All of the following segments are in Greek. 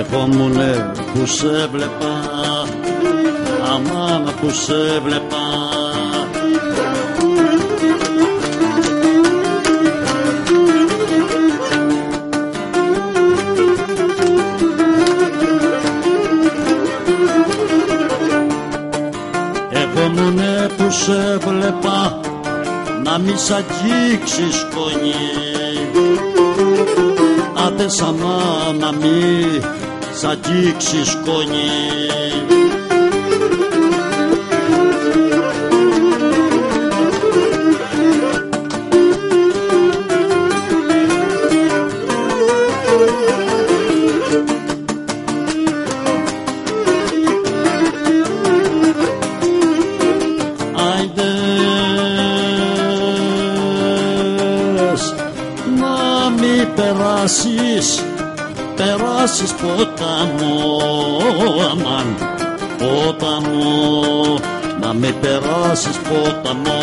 Ερχόμουνε που σε βλέπα Αμάν που σε βλέπα. Ερχόμουνε που σε βλέπα να μη σ' αγγίξεις κονί Άντε σαμά να μη σ' αγγίξεις κονί περάσεις ποταμό αμάν ποταμό να μη περάσεις ποταμό.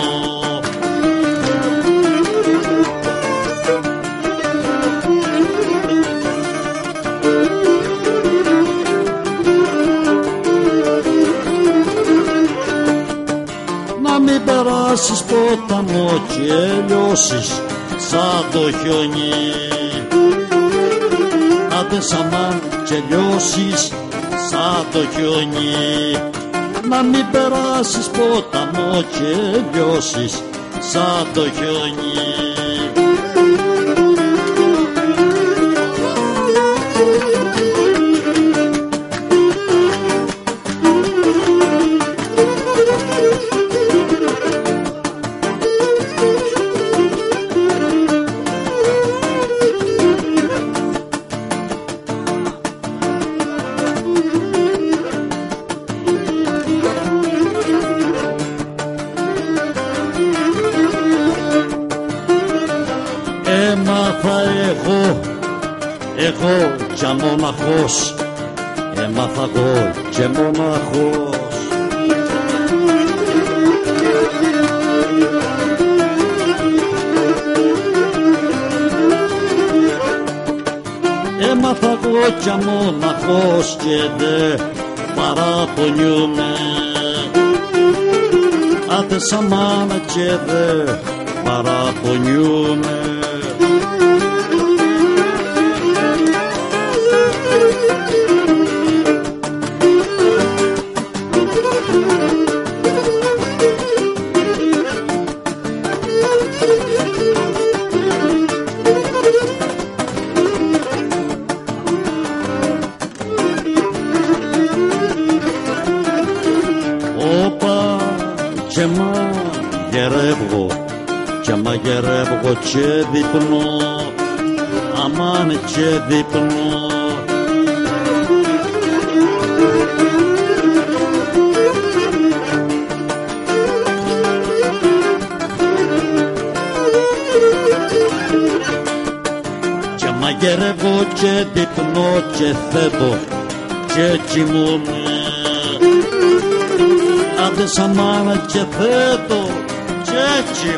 Να μην περάσεις ποταμό και λιώσεις σαν το χιόνι Άντε σαμάν και λιώσεις σαν το χιόνι. Να μην περάσεις ποταμό και λιώσεις σαν το χιόνι αμόναχος Έμαθα εγώ και μοναχός. Έμαθα εγώ κι αμόναχος και δε παραπονιούμαι. Άντε σαν μάνα και δε παραπονιούμαι μαγειρεύω και μαγειρεύω και διπνώ αμάν και διπνώ και μαγειρεύω και διπνώ και θέτω και κοιμούμαι Άντε σαν μάνα και θέτω και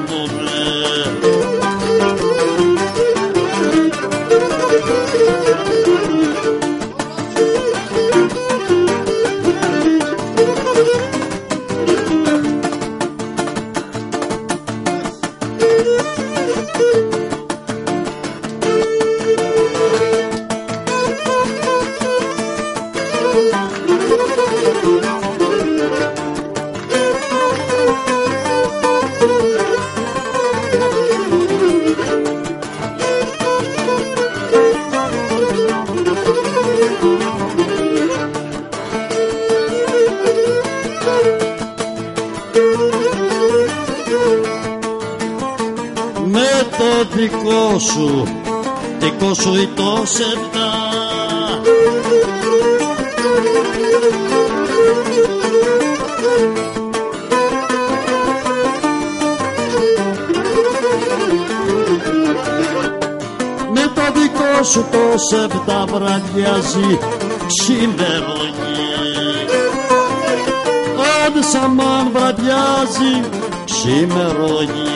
σου ή το σεπτά. Με το δικό σου το σεπτά βραδιάζει ξημερώνει. Αν σαμάν βραδιάζει ξημερώνει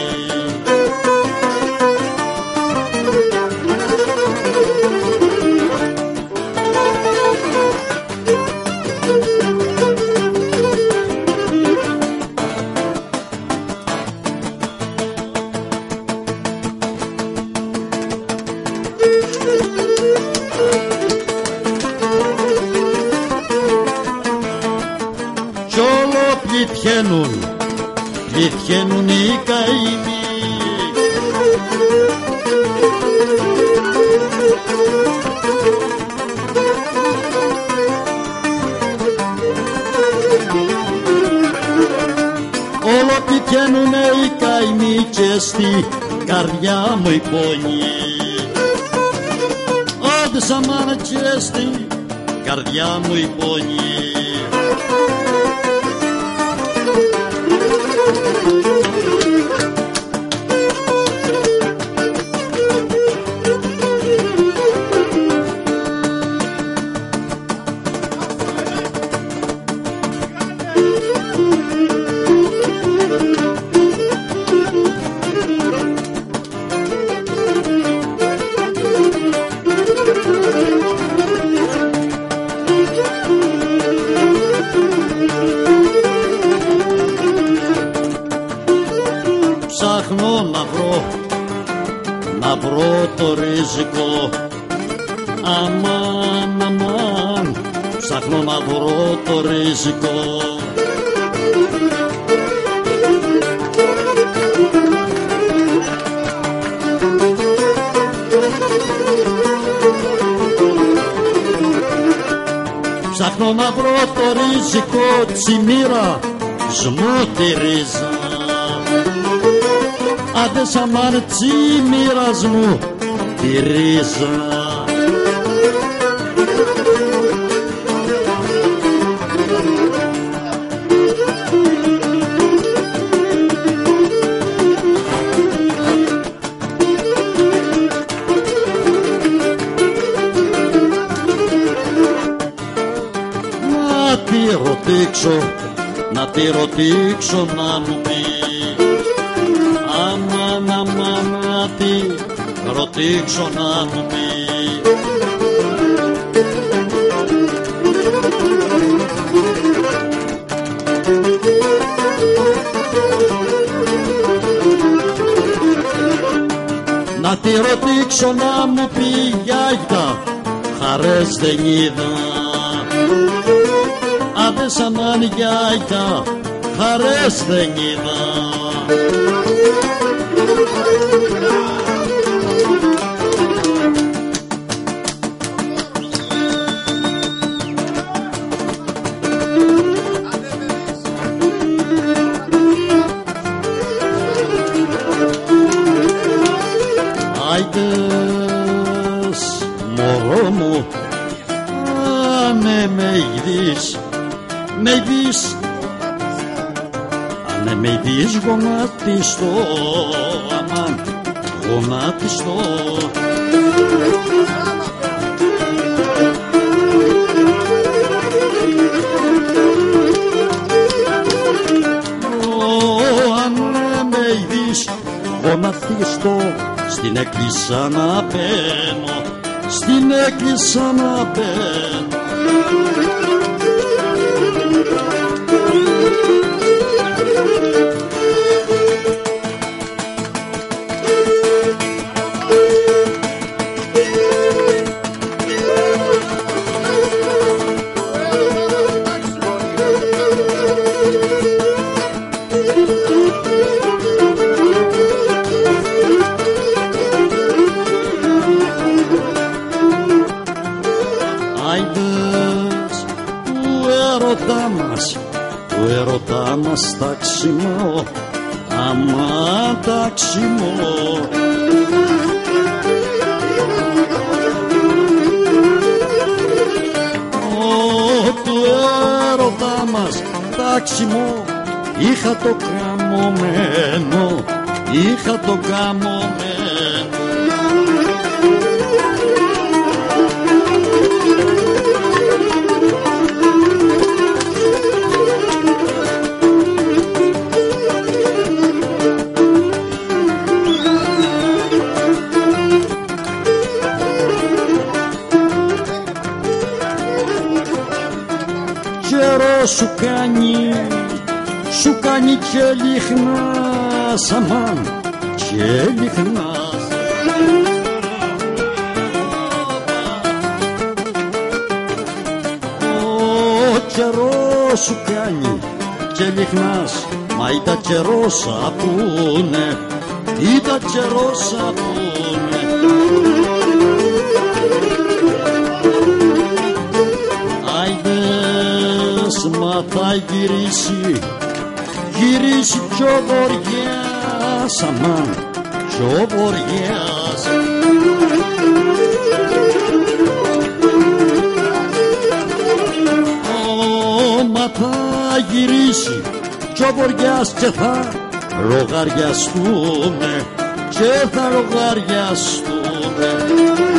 πεθαίνουν οι καημοί. Όλο πηγαίνουνε οι καημοί και στη καρδιά μου η πόνη Άντε σαν μάνα και στη καρδιά μου η πόνη ψάχνω να βρω να βρω το ρίσκο αμάν αμάν ψάχνω να βρω το ρίσκο Ψάχνω να βρω το ρίσκο τσιμήρα σμού τη ρίζα Άντε σαν μάρτσι μοίρας μου τη ρίζα Να τη ρωτήξω, να τη ρωτήξω να μου πει ρωτήξω να μου πει. Να τη ρωτήξω να μου πει γιάγια χαρές δεν είδα. Άντε σαν αν γιάγια χαρές δεν είδα μωρό μου. Άνε με ειδείς Με ειδείς. Άνε με ειδείς γονάτιστο Αμάν γονάτιστο Ω, Άνε με ειδείς γονάτιστο Στην εκκλησία να μπαίνω Στην εκκλησία να μπαίνω ταξιμό αμά ταξιμό Ω, του έρωτά μας ταξιμό είχα το καμωμένο είχα το καμωμένο κάνει και λιχνάς αμάν και λιχνάς Ο καιρός σου κάνει και λιχνάς μ' Μα ήταν καιρό σαπούνε, ήταν καιρό σαπούνε. Άιδες μα θα γυρίσεις, γυρίσει κι ο βοριάς, αμάν, κι ο βοριάς. Ω, μα θα γυρίσει κι ο βοριάς και θα λογαριαστούμε και θα λογαριαστούμε.